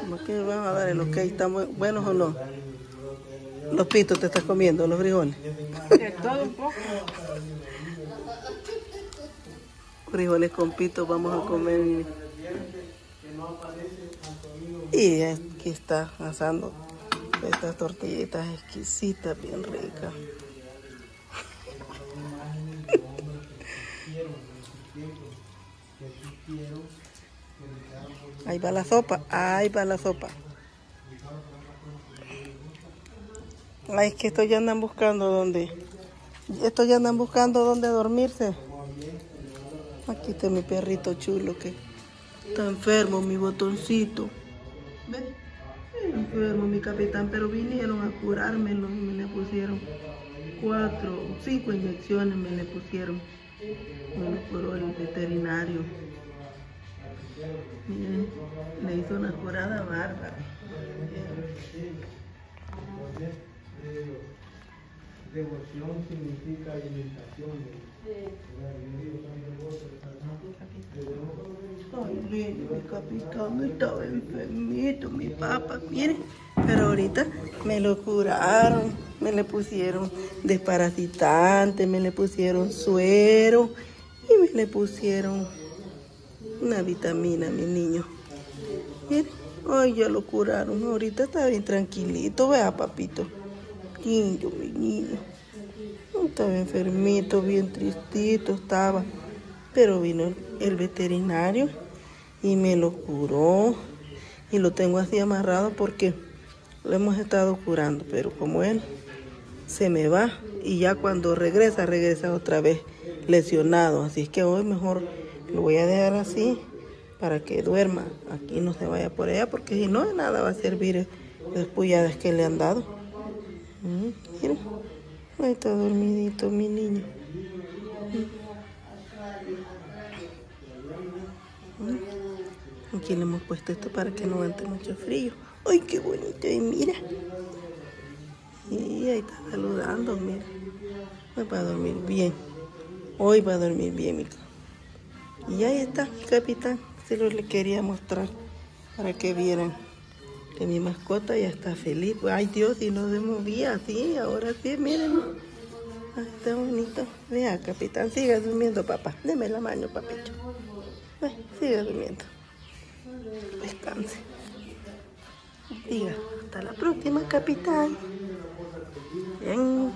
¿Cómo que van a dar el ok? ¿Están bu- buenos o no? Los pitos te estás comiendo, los frijoles. De todo un poco. Frijoles con pitos vamos a comer. Y aquí está asando estas tortillitas exquisitas, bien ricas. Ahí va la sopa, ahí va la sopa. Ay, es que estos ya andan buscando dónde. Estos ya andan buscando dónde dormirse. Aquí está mi perrito chulo que está enfermo, mi botoncito. Enfermo, mi capitán, pero vinieron a curármelo y me le pusieron cuatro, cinco inyecciones me le pusieron. Curó el veterinario. Miren, le hizo una curada bárbara. Devoción significa alimentación. Ay, lindo, mi capitán estaba enfermito, mi papá, miren. Pero ahorita me lo curaron, me le pusieron desparasitante, me le pusieron suero y me le pusieron una vitamina, mi niño. Ay, ya lo curaron, ahorita está bien tranquilito, vea, papito. Lindo, mi niño. Estaba enfermito, bien tristito estaba. Pero vino el veterinario y me lo curó. Y lo tengo así amarrado porque lo hemos estado curando. Pero como él se me va y ya cuando regresa, regresa otra vez lesionado. Así es que hoy mejor lo voy a dejar así para que duerma. Aquí no se vaya por allá porque si no de nada va a servir las puyadas que le han dado. Mm, Mira, ahí está dormidito mi niño. Mm. Aquí le hemos puesto esto para que no aguante mucho frío. ¡Ay, qué bonito! Y mira. Y ahí está saludando, mira. Hoy va a dormir bien. Hoy va a dormir bien, mi Y ahí está, capitán. Se lo le quería mostrar para que vieran que mi mascota ya está feliz. Ay, Dios, si no se movía así, ahora sí, miren. Está bonito. Vea, capitán, siga durmiendo, papá. Deme la mano, papito. Siga durmiendo. Descanse. Diga, hasta la próxima, capitán. Bien.